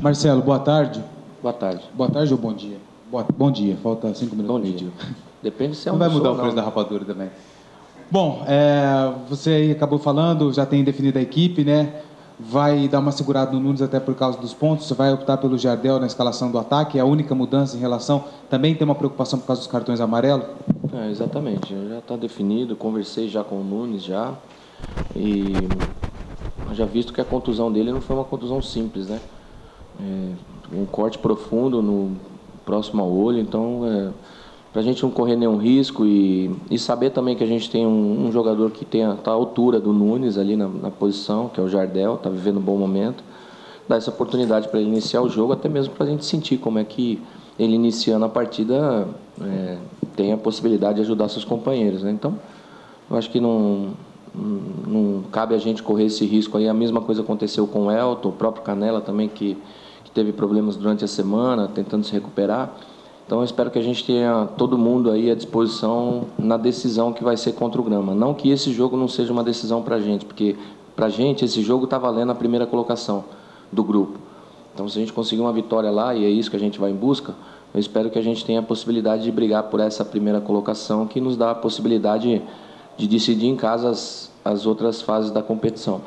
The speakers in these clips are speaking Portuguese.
Marcelo, boa tarde. Boa tarde. Boa tarde ou bom dia? Boa, bom dia, falta cinco minutos. Bom dia. Depende se é um Não vai mudar o preço da rapadura também. Bom, é, você aí acabou falando, já tem definido a equipe, né? Vai dar uma segurada no Nunes até por causa dos pontos. Você vai optar pelo Jardel na escalação do ataque. É a única mudança em relação. Também tem uma preocupação por causa dos cartões amarelos? É, exatamente. Já está definido. Conversei já com o Nunes já. E já visto que a contusão dele não foi uma contusão simples, né? É, um corte profundo no próximo ao olho. Então, é, para a gente não correr nenhum risco e, e saber também que a gente tem um, um jogador que tem a, tá à altura do Nunes ali na, na posição, que é o Jardel, está vivendo um bom momento, dar essa oportunidade para ele iniciar o jogo, até mesmo para a gente sentir como é que ele iniciando a partida é, tem a possibilidade de ajudar seus companheiros. Né? Então, eu acho que não, não cabe a gente correr esse risco aí. A mesma coisa aconteceu com o Elton, o próprio Canela também, que, que teve problemas durante a semana, tentando se recuperar. Então eu espero que a gente tenha todo mundo aí à disposição na decisão que vai ser contra o Grama. Não que esse jogo não seja uma decisão para a gente, porque para a gente esse jogo está valendo a primeira colocação do grupo. Então se a gente conseguir uma vitória lá, e é isso que a gente vai em busca, eu espero que a gente tenha a possibilidade de brigar por essa primeira colocação, que nos dá a possibilidade de decidir em casa as, as outras fases da competição.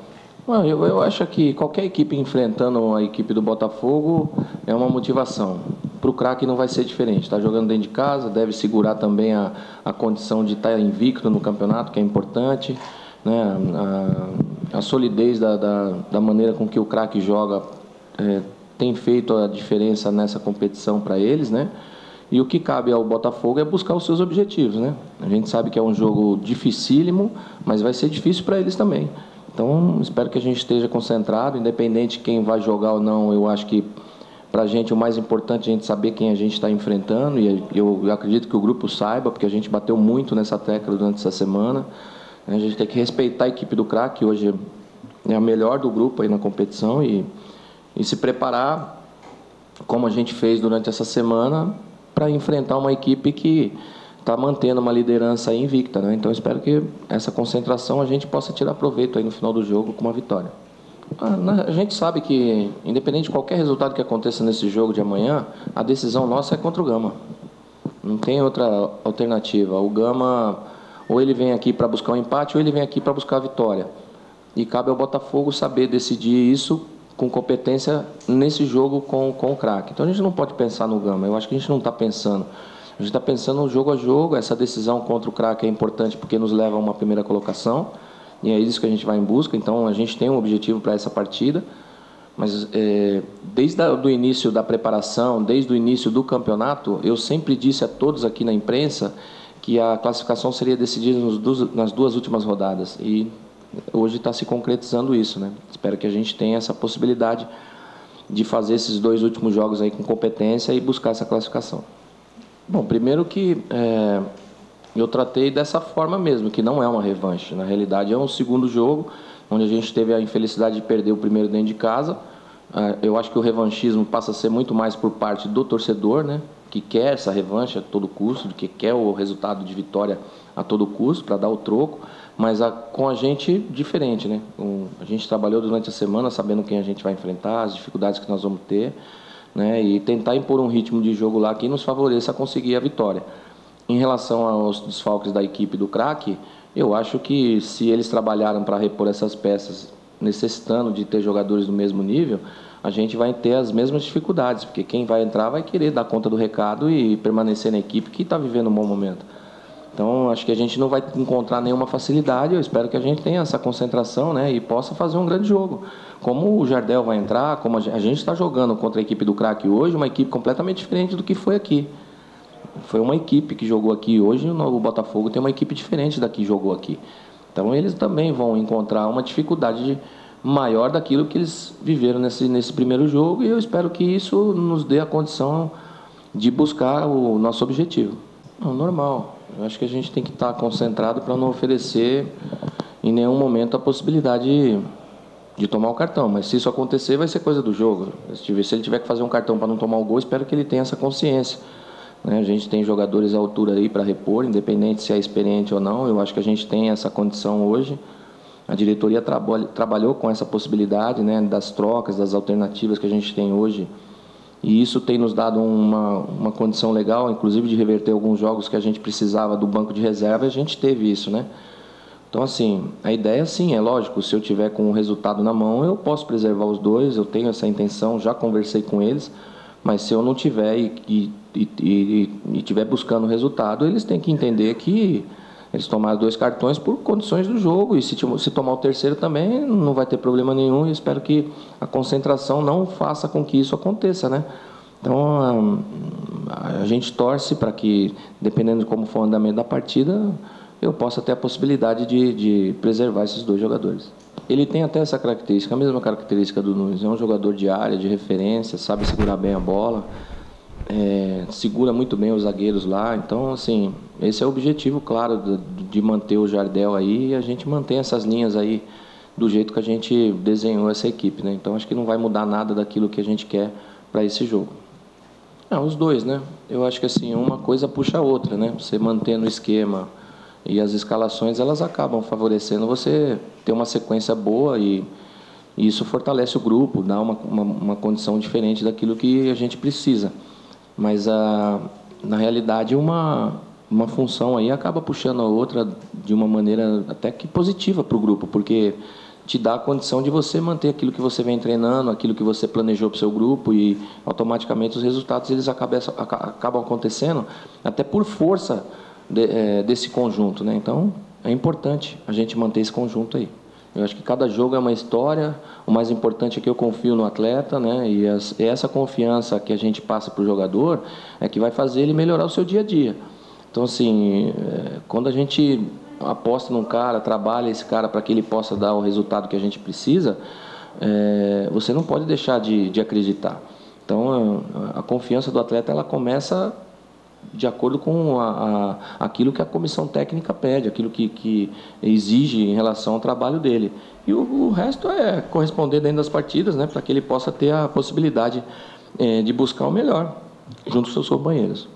Eu, eu acho que qualquer equipe enfrentando a equipe do Botafogo é uma motivação. Para o craque não vai ser diferente. Está jogando dentro de casa, deve segurar também a, a condição de estar invicto no campeonato, que é importante. Né? A, a solidez da, da, da, maneira com que o craque joga é, tem feito a diferença nessa competição para eles. Né? E o que cabe ao Botafogo é buscar os seus objetivos. Né? A gente sabe que é um jogo dificílimo, mas vai ser difícil para eles também. Então, espero que a gente esteja concentrado, independente de quem vai jogar ou não. Eu acho que para a gente o mais importante é a gente saber quem a gente está enfrentando e eu, acredito que o grupo saiba, porque a gente bateu muito nessa tecla durante essa semana. A gente tem que respeitar a equipe do crack, que hoje é a melhor do grupo aí na competição e, e se preparar como a gente fez durante essa semana para enfrentar uma equipe que está mantendo uma liderança invicta. Né? Então, espero que essa concentração a gente possa tirar proveito aí no final do jogo com uma vitória. Ah, a gente sabe que, independente de qualquer resultado que aconteça nesse jogo de amanhã, a decisão nossa é contra o Gama. Não tem outra alternativa. O Gama, ou ele vem aqui para buscar um empate, ou ele vem aqui para buscar a vitória. E cabe ao Botafogo saber decidir isso com competência nesse jogo com, com o craque. Então a gente não pode pensar no Gama. Eu acho que a gente não está pensando. A gente está pensando jogo a jogo. Essa decisão contra o craque é importante porque nos leva a uma primeira colocação. E é isso que a gente vai em busca. Então a gente tem um objetivo para essa partida. Mas é, desde o início da preparação, desde o início do campeonato, eu sempre disse a todos aqui na imprensa que a classificação seria decidida nas duas últimas rodadas. E hoje está se concretizando isso. Né? Espero que a gente tenha essa possibilidade de fazer esses dois últimos jogos aí com competência e buscar essa classificação. Bom, primeiro que é, eu tratei dessa forma mesmo, que não é uma revanche. Na realidade, é um segundo jogo, onde a gente teve a infelicidade de perder o primeiro dentro de casa. É, eu acho que o revanchismo passa a ser muito mais por parte do torcedor, né? que quer essa revanche a todo custo, que quer o resultado de vitória a todo custo para dar o troco, mas a, com a gente diferente, né? Um, a gente trabalhou durante a semana sabendo quem a gente vai enfrentar, as dificuldades que nós vamos ter né, e tentar impor um ritmo de jogo lá que nos favoreça a conseguir a vitória. Em relação aos desfalques da equipe do craque, eu acho que se eles trabalharam para repor essas peças, necessitando de ter jogadores do mesmo nível, a gente vai ter as mesmas dificuldades, porque quem vai entrar vai querer dar conta do recado e permanecer na equipe que está vivendo um bom momento. Então, acho que a gente não vai encontrar nenhuma facilidade. Eu espero que a gente tenha essa concentração né, e possa fazer um grande jogo. Como o Jardel vai entrar, como a gente está jogando contra a equipe do craque hoje, uma equipe completamente diferente do que foi aqui. Foi uma equipe que jogou aqui hoje, o Botafogo tem uma equipe diferente da que jogou aqui. Então, eles também vão encontrar uma dificuldade maior daquilo que eles viveram nesse, nesse primeiro jogo e eu espero que isso nos dê a condição de buscar o nosso objetivo. Normal. Eu acho que a gente tem que estar concentrado para não oferecer em nenhum momento a possibilidade de, de, tomar o cartão. Mas se isso acontecer, vai ser coisa do jogo. Se ele tiver que fazer um cartão para não tomar o gol, espero que ele tenha essa consciência. Né? A gente tem jogadores à altura aí para repor, independente se é experiente ou não. Eu acho que a gente tem essa condição hoje. A diretoria trabalhou com essa possibilidade né, das trocas, das alternativas que a gente tem hoje. E isso tem nos dado uma, uma condição legal, inclusive de reverter alguns jogos que a gente precisava do banco de reserva, a gente teve isso, né? Então, assim, a ideia, sim, é lógico, se eu tiver com o resultado na mão, eu posso preservar os dois, eu tenho essa intenção, já conversei com eles, mas se eu não tiver e, e, e, e tiver buscando resultado, eles têm que entender que eles tomaram dois cartões por condições do jogo e se, se tomar o terceiro também não vai ter problema nenhum e espero que a concentração não faça com que isso aconteça, né? Então a, a gente torce para que, dependendo de como for o andamento da partida, eu possa ter a possibilidade de, de preservar esses dois jogadores. Ele tem até essa característica, a mesma característica do Nunes. É um jogador de área, de referência, sabe segurar bem a bola é, segura muito bem os zagueiros lá. Então, assim, esse é o objetivo, claro, de, de manter o Jardel aí e a gente mantém essas linhas aí do jeito que a gente desenhou essa equipe, né? Então, acho que não vai mudar nada daquilo que a gente quer para esse jogo. Ah, os dois, né? Eu acho que assim, uma coisa puxa a outra, né? Você mantendo o esquema e as escalações, elas acabam favorecendo você ter uma sequência boa e, e isso fortalece o grupo, dá uma, uma, uma condição diferente daquilo que a gente precisa. Mas, a, na realidade, uma, uma função aí acaba puxando a outra de uma maneira até que positiva para o grupo, porque te dá a condição de você manter aquilo que você vem treinando, aquilo que você planejou para o seu grupo e automaticamente os resultados eles acabam, acabam acontecendo até por força de, é, desse conjunto, né? Então é importante a gente manter esse conjunto aí. Eu acho que cada jogo é uma história. O mais importante é que eu confio no atleta, né? E essa confiança que a gente passa para o jogador é que vai fazer ele melhorar o seu dia a dia. Então, assim, é, quando a gente aposta num cara, trabalha esse cara para que ele possa dar o resultado que a gente precisa, é, você não pode deixar de, de acreditar. Então, a, a confiança do atleta ela começa de acordo com a, a, aquilo que a comissão técnica pede, aquilo que, que exige em relação ao trabalho dele. E o, o resto é corresponder dentro das partidas, né, para que ele possa ter a possibilidade é, de buscar o melhor junto com seus companheiros.